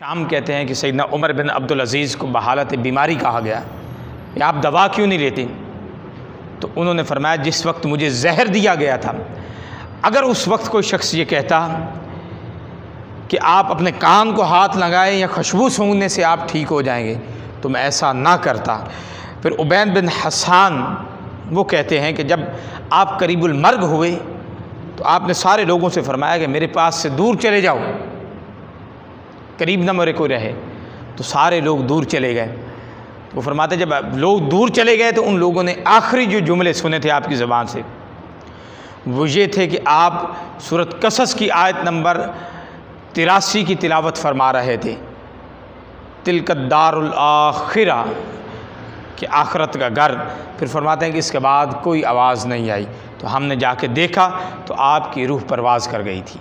शाम कहते हैं कि सैदना उमर बिन अब्दुल अज़ीज़ को बहालत बीमारी कहा गया कि आप दवा क्यों नहीं लेते? तो उन्होंने फरमाया, जिस वक्त मुझे जहर दिया गया था, अगर उस वक्त कोई शख्स ये कहता कि आप अपने कान को हाथ लगाएँ या खुशबू सूंघने से आप ठीक हो जाएँगे तो मैं ऐसा ना करता। फिर उबैन बिन हसान वो कहते हैं कि जब आप करीबुल मर्ग हुए तो आपने सारे लोगों से फरमाया कि मेरे पास से दूर चले जाओ। करीब न मेरे को रहे तो सारे लोग दूर चले गए। वो फरमाते, जब लोग दूर चले गए तो उन लोगों ने आखिरी जो जुमले सुने थे आपकी ज़बान से, वो ये थे कि आप सूरत कसस की आयत नंबर तिरासी की तिलावत फरमा रहे थे। तिलकदारुल आखिरा, कि आखरत का घर। फिर फरमाते हैं कि इसके बाद कोई आवाज़ नहीं आई। तो हमने जाके देखा तो आपकी रूह परवाज़ कर गई थी।